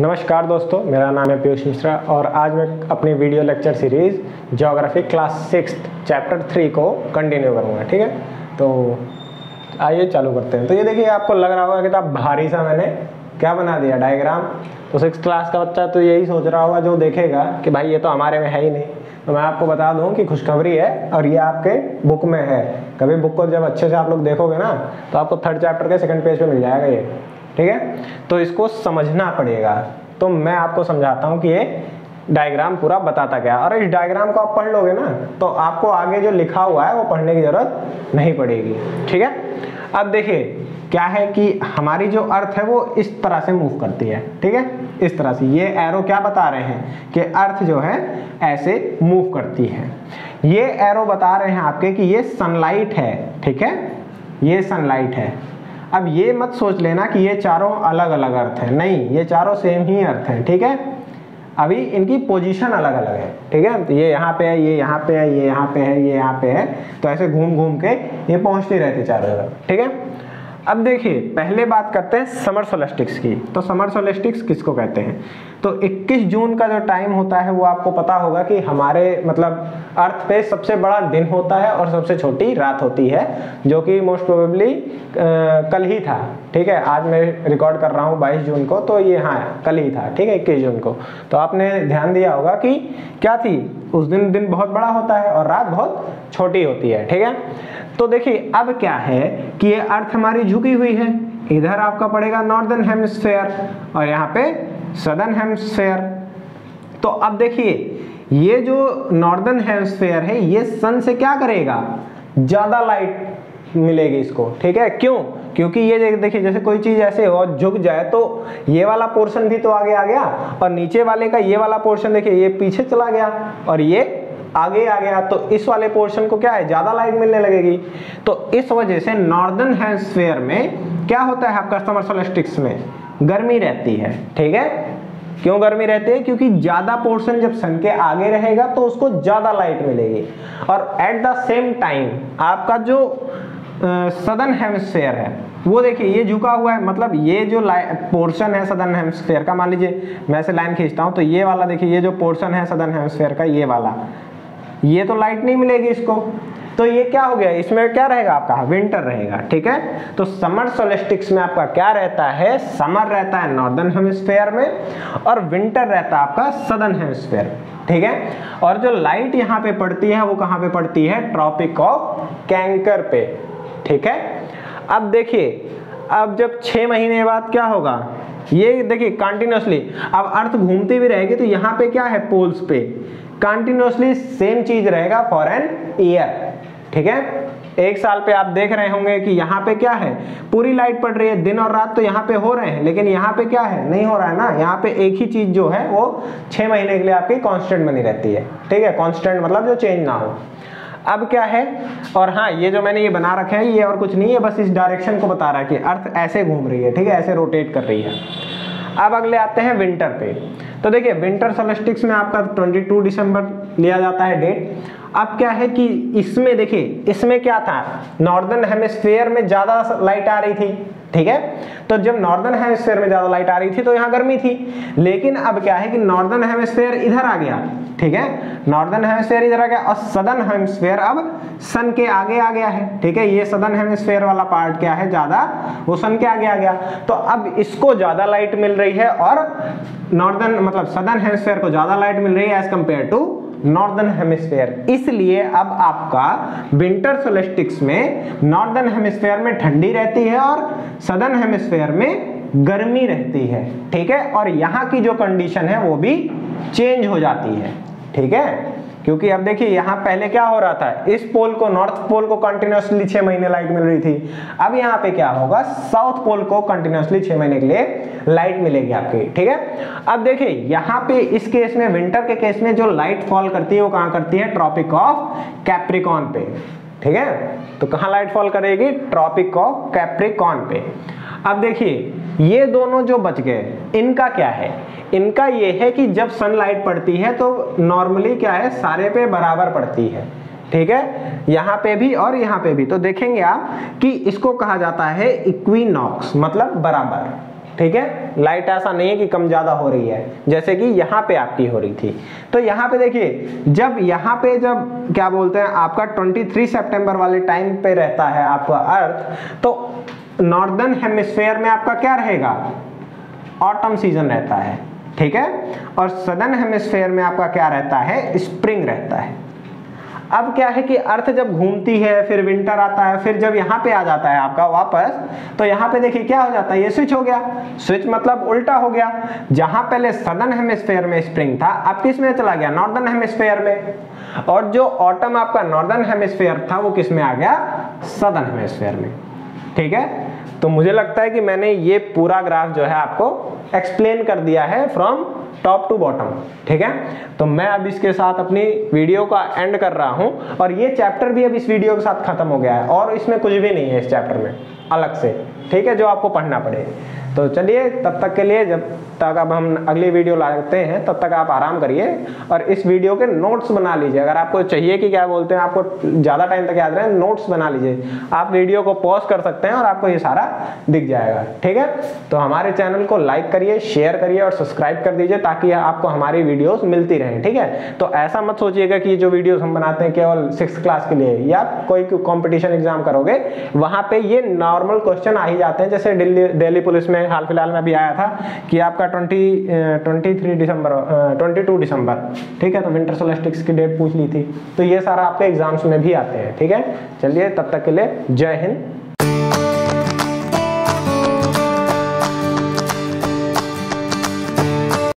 नमस्कार दोस्तों, मेरा नाम है पीयूष मिश्रा और आज मैं अपनी video lecture series geography class six, chapter three को कंटिन्यू करूँगा, ठीक है? तो आइए चालू करते हैं। तो ये देखिए, आपको लग रहा होगा कि आप भारी सा मैंने क्या बना दिया, डायग्राम? तो सिक्स क्लास का बच्चा तो यही सोच रहा होगा, जो देखेगा कि भाई ये तो हमारे में है ही नहीं। तो मैं आपको बता दूँ कि खुशखबरी है और ये आपके बुक में है। कभी बुक को जब अच्छे से आप लोग देखोगे ना तो आपको थर्ड चैप्टर के सेकंड पेज पे मिल जाएगा ये। ठीक है? तो इसको समझना पड़ेगा। तो मैं आपको समझाता हूँ कि ये डायग्राम पूरा बताता क्या और इस डायग्राम को आप पढ़ लोगे ना तो आपको आगे जो लिखा हुआ है, वो पढ़ने की ज़रूरत नहीं पड़ेगी। ठीक है? अब देखिए, क्या है कि हमारी जो अर्थ है, वो इस तरह से मूव करती है। ठीक है? इस तरह से। ये एरो क्या बता रहे हैं कि अर्थ जो है, ऐसे मूव करती है। ये एरो बता रहे हैं आपके कि ये सनलाइट है। ठीक है? ये सनलाइट है। अब ये मत सोच लेना कि ये चारों अलग अलग अर्थ हैं। नहीं, ये चारों सेम ही अर्थ हैं, ठीक है? अभी इनकी पोजीशन अलग अलग है, ठीक है? ये यहाँ पे है, ये यहाँ पे है, ये यहाँ पे है, ये यहाँ पे है तो ऐसे घूम घूम के ये पहुँचते रहते चारों जगह, ठीक है? अब देखिए, पहले बात करते हैं समर सोलेस्टिक्स की। तो समर सोलेस्टिक्स किसको कहते हैं? तो 21 जून का जो टाइम होता है, वो आपको पता होगा कि हमारे मतलब अर्थ पे सबसे बड़ा दिन होता है और सबसे छोटी रात होती है, जो कि मोस्ट प्रोबेबली कल ही था। ठीक है? आज मैं रिकॉर्ड कर रहा हूँ 22 जून को तो ये हाँ कल ही था। ठीक है? इक्कीस जून को। तो आपने ध्यान दिया होगा कि क्या थी? उस दिन दिन बहुत बड़ा होता है और रात बहुत छोटी होती है। ठीक है? तो देखिए, अब क्या है कि ये अर्थ हमारी झुकी हुई है। इधर आपका पड़ेगा नॉर्दर्न हेमस्फेयर और यहाँ पे सदर्न हेमस्फेयर। तो अब देखिए, ये जो नॉर्दर्न हेमस्फेयर है, ये सन से क्या करेगा? ज़्यादा लाइट मिलेगी इसको, ठीक है? क्यों? क्योंकि ये देखिए, जैसे कोई चीज़ ऐसे हो, झुक जाए तो ये वाला पोर्शन भी तो आगे आ गया, और नीचे वाले का ये वाला पोर्शन, देखिए, ये पीछे चला गया, और ये आगे आ गया तो इस वाले पोर्शन को क्या है? ज़्यादा लाइट मिलने लगेगी। तो इस वजह से नॉर्दर्न हेमस्फेयर में क्या होता है आपका समर सोलेस्टिक्स में? गर्मी रहती है, ठीक है? क्यों गर्मी रहती है? क्योंकि ज़्यादा पोर्शन जब सन के आगे रहेगा तो उसको ज़्यादा लाइट मिलेगी। और एट द सेम टाइम आपका जो सदर्न हेमस्फेयर है, वो देखिए, ये झुका हुआ है। मतलब ये जो पोर्शन है सदन हेमस्फेयर का, मान लीजिए, मैं ऐसे लाइन खींचता हूँ तो ये वाला देखिए, ये जो पोर्शन है सदर्न हेमस्फेयर का, ये वाला। ये तो लाइट नहीं मिलेगी इसको। तो ये क्या हो गया? इसमें क्या रहेगा आपका? विंटर रहेगा, ठीक है? तो समर सोलिस्टिक्स में आपका क्या रहता है? समर रहता है नॉर्दर्न हेमिस्फेयर में और विंटर रहता है आपका सदर्न हेमिस्फेयर, ठीक है? और जो लाइट यहाँ पे पड़ती है, वो कहाँ पे पड़ती है? ट्रॉपिक ऑफ़ कैंकर पे, ठीक है? अब देखिए, अब जब छह महीने बाद क्या होगा? ये देखिए कंटिन्यूसली अब अर्थ घूमती भी रहेगी तो यहाँ पे क्या है? पोल्स पे। कंटिन्यूसली सेम चीज़ रहेगा फॉर एन ईयर ठीक है? एक साल पे आप देख रहे होंगे कि यहाँ पे क्या है? पूरी लाइट पड़ रही है, दिन और रात तो यहाँ पे हो रहे हैं, लेकिन यहाँ पे क्या है? नहीं हो रहा है ना? यहाँ पे एक ही चीज़ जो है, वो छह महीने के लिए आपकी कांस्टेंट बनी रहती है, ठीक है? कांस्टेंट मतलब जो चेंज ना हो। अब क्या है? और हाँ ये जो मैंने ये बना रखा है, ये और कुछ नहीं है, बस इस डायरेक्शन को बता रहा है कि अर्थ ऐसे घूम रही है, ठीक है? ऐसे रोटेट कर रही है। अब अगले आते हैं विंटर पे। तो देखिए विंटर सेमेस्टिक्स में आपका 22 दिसंबर लिया जाता है डेट अब क्या है कि इसमें देखिए, इसमें क्या था? नॉर्दर्न हेमिस्फेयर में ज़्यादा लाइट आ रही थी, ठीक है? तो जब नॉर्दर्न हेमिस्फेयर में ज़्यादा लाइट आ रही थी तो यहाँ गर्मी थी। लेकिन अब क्या है कि नॉर्दर्न हेमिस्फेयर इधर आ गया, ठीक है? नॉर्दर्न हेमिस्फेयर इधर आ गया और सदर्न हेमिस्फेयर अब सन के आगे आ गया है, ठीक है? ये सदर्न हेमिस्फेयर वाला पार्ट क्या है ज़्यादा? वो सन के आगे आ गया। तो अब इसको ज़्यादा लाइट मिल रही है और नॉर्दर्न मतलब सदर्न हेमिस्फेयर को ज़्यादा लाइट मिल रही है as compared to northern hemisphere. इसलिए अब आपका विंटर सोलेस्टिक्स में नॉर्दर्न हेमिस्फेयर में ठंडी रहती है और सदर्न हेमिस्फेयर में गर्मी रहती है, ठीक है? और यहाँ की जो कंडीशन है, वो भी चेंज हो जाती है, ठीक है? क्योंकि अब देखिए, यहाँ पहले क्या हो रहा था? इस पोल को, नॉर्थ पोल को कंटिन्यूसली छह महीने लाइट मिल रही थी। अब यहाँ पे क्या होगा? साउथ पोल को कंटिन्यूसली छह महीने के लिए लाइट मिलेगी आपकी, ठीक है? अब देखिए, यहाँ पे इस केस में विंटर के केस में जो लाइट फॉल करती है, वो कहाँ करती है? ट्रॉपिक ऑफ़ कैप्रिकॉन पे, ठीक है? तो कहाँ लाइट फॉल करेगी? ट्रॉपिक ऑफ़ कैप्रिकॉन पे। अब देखिए, ये दोनों जो बच गए, इनका क्या है? इनका ये है कि जब सनलाइट पड़ती है तो नॉर्मली क्या है? सारे पे बराबर पड़ती है। ठीक है? यहाँ पे भी और यहाँ पे भी। तो देखेंगे आप कि इसको कहा जाता है इक्विनॉक्स मतलब बराबर। ठीक है? लाइट ऐसा नहीं है कि कम ज़्यादा हो रही है, जैसे कि यहाँ पे आपकी हो रही थी। तो यहाँ पे देखिए, जब यहाँ पे जब क्या बोलते हैं, आपका 23 सितंबर वाले टाइम पे रहता है आपका अर्थ तो नॉर्दर्न हेमिस्फेयर में आपका क्या रहेगा? ऑटम सीज़न रहता है, ठीक है? और सदर्न हेमिस्फेयर में आपका क्या रहता है? स्प्रिंग रहता है। अब क्या है कि अर्थ जब घूमती है, फिर विंटर आता है, फिर जब यहाँ पे आ जाता है आपका वापस तो यहाँ पे देखिए क्या हो जाता है? ये स्विच हो गया। स्विच मतलब उल्टा हो गया। जहाँ पहले सदर्न हेमिस्फेयर में स्प्रिंग था, अब किसमें चला गया? नॉर्दर्न हेमिस्फेयर में। और जो ऑटम आपका नॉर्दर्न हेमिस्फेयर था, वो किसमें आ गया? सदर्न हेमिस्फेयर में। ठीक है? तो मुझे लगता है कि मैंने ये पूरा ग्राफ जो है आपको एक्सप्लेन कर दिया है फ्रॉम टॉप टू बॉटम ठीक है? तो मैं अब इसके साथ अपनी वीडियो का एंड कर रहा हूँ और ये चैप्टर भी अब इस वीडियो के साथ खत्म हो गया है और इसमें कुछ भी नहीं है इस चैप्टर में। अलग से। ठीक है, जो आपको पढ़ना पड़े। तो चलिए, तब तक के लिए जब तक अब हम अगली वीडियो लाते हैं, तब तक आप आराम करिए और इस वीडियो के नोट्स बना लीजिए। अगर आपको चाहिए कि क्या बोलते हैं, आपको ज़्यादा टाइम तक याद रहे नोट्स बना लीजिए। आप वीडियो को पॉज कर सकते हैं और आपको ये सारा दिख जाएगा। ठीक है? तो हमारे चैनल को लाइक करिए शेयर करिए और सब्सक्राइब कर दीजिए ताकि आपको हमारी वीडियोस मिलती रहें। ठीक है? तो ऐसा मत सोचिएगा कि जो वीडियोस हम बनाते हैं केवल सिक्स क्लास के लिए या कोई कॉम्पिटिशन एग्ज़ाम करोगे, वहाँ पे ये नॉर्मल क्वेश्चन आ ही जाते हैं। जैसे दिल्ली दिल्ली पुलिस में हाल फ़िलहाल में भी आया था कि आपका ट्वेंटी ट्वेंटी थ्री दिसंबर ट्वेंटी टू दिसंबर, ठीक है? तो विंटर सोलेस्टिक्स की डेट पूछ ली थी। तो ये सारा आपके एग्ज़ाम्स में भी आते हैं, ठीक है? चलिए, तब तक के लिए जय हिंद।